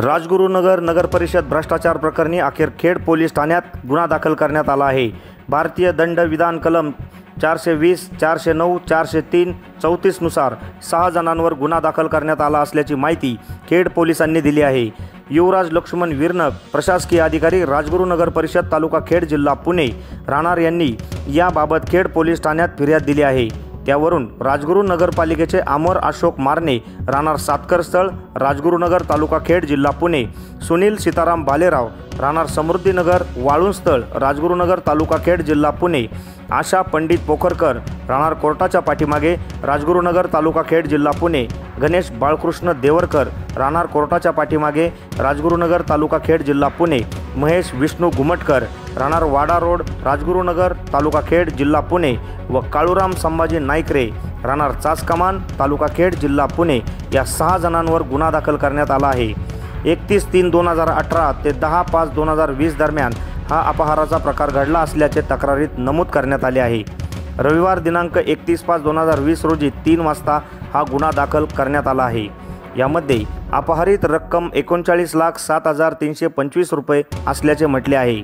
राजगुरुनगर नगरपरिषद भ्रष्टाचार प्रकरणी अखेर खेड पोलीस ठाण्यात गुन्हा दाखल करण्यात आला आहे. भारतीय दंड विधान कलम चारशे वीस चारशे नऊ चारशे तीन चौतीसनुसार सहा जणांवर गुन्हा दाखल करण्यात आला असल्याची माहिती खेड पोलिसांनी दिली आहे. युवराज लक्ष्मण विरनक प्रशासकीय अधिकारी राजगुरुनगर परिषद तालुका खेड जिल्हा पुणे. राहणार यांनी याबाबत खेड पोलीस ठाण्यात फिर्याद दिली आहे. त्यावरून राजगुरू नगरपालिकेचे अमर अशोक मारणे राहणार सातकर स्थळ राजगुरुनगर तालुका खेड जिल्हा पुणे. सुनील सीताराम भालेराव राहणार समृद्धीनगर वाळूंस्थळ राजगुरुनगर तालुका खेड जिल्हा पुणे. आशा पंडित पोखरकर राहणार कोर्टाच्या पाठीमागे राजगुरुनगर तालुका खेड जिल्हा पुणे. गणेश बाळकृष्ण देवरकर राहणार कोर्टाच्या पाठीमागे राजगुरुनगर तालुका खेड जिल्हा पुणे. महेश विष्णू घुमटकर राहणार वाडा रोड राजगुरुनगर तालुका खेड जिल्हा पुणे. व काळूराम संभाजी नाईकरे राहणार चासकमान तालुका खेड जिल्हा पुणे. या सहा जणांवर गुन्हा दाखल करण्यात आला आहे. एकतीस तीन दोन हजार अठरा ते दहा पाच दोन हजार वीस दरम्यान हा अपहाराचा प्रकार घडला असल्याचे तक्रारीत नमूद करण्यात आले आहे. रविवार दिनांक एकतीस पाच दोन हजार वीस रोजी तीन वाजता हा गुन्हा दाखल करण्यात आला आहे. यामध्ये अपहरित रक्कम एकोणचाळीस लाख सात हजार तीनशे पंचवीस रुपये असल्याचे म्हटले आहे.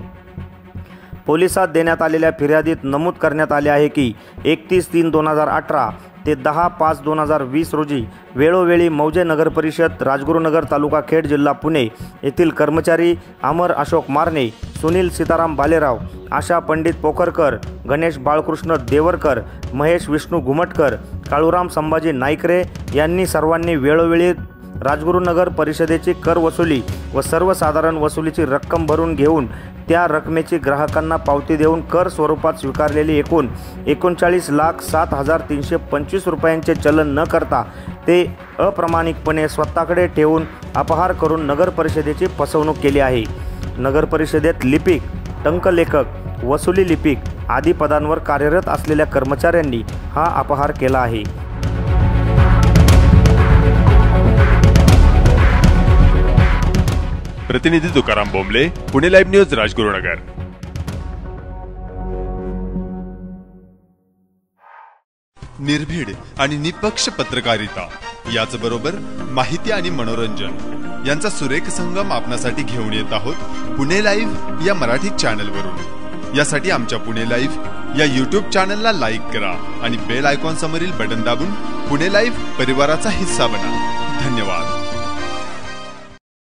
पोलिसात देण्यात आलेल्या फिर्यादीत नमूद करण्यात आले आहे की एकतीस तीन दोन हजार अठरा ते दहा पाच दोन हजार वीस रोजी वेळोवेळी मौजे नगर परिषद राजगुरुनगर तालुका खेड जिल्हा पुणे येथील कर्मचारी अमर अशोक मारणे सुनील सीताराम भालेराव आशा पंडित पोखरकर गणेश बाळकृष्ण देवरकर महेश विष्णू घुमटकर काळूराम संभाजी नाईकरे यांनी सर्वांनी वेळोवेळी राजगुरुनगर परिषदेची कर वसुली व सर्वसाधारण वसुलीची रक्कम भरून घेऊन त्या रकमेची ग्राहकांना पावती देऊन कर स्वरूपात स्वीकारलेली एकूण एकोणचाळीस लाख सात हजार तीनशे पंचवीस रुपयांचे चलन न करता ते अप्रामाणिकपणे स्वतःकडे ठेवून अपहार करून नगर परिषदेची फसवणूक केली आहे. नगर परिषदेत लिपिक टंकलेखक वसुली लिपिक आदी पदांवर कार्यरत असलेल्या कर्मचाऱ्यांनी हा अपहार केला आहे. प्रतिनिधी तुकाराम बोंबले पुणे लाईव्ह न्यूज राजगुरुनगर. निर्भीड आणि निपक्ष पत्रकारिता याचबरोबर माहिती आणि मनोरंजन यांचा सुरेख संगम आपणासाठी घेऊन येत आहोत पुणे लाईव्ह या मराठी चॅनलवरून. यासाठी आमच्या पुणे लाईव्ह या युट्यूब चॅनलला लाईक करा आणि बेल आयकॉन समोरील बटन दाबून पुणे लाईव्ह परिवाराचा हिस्सा बना. धन्यवाद.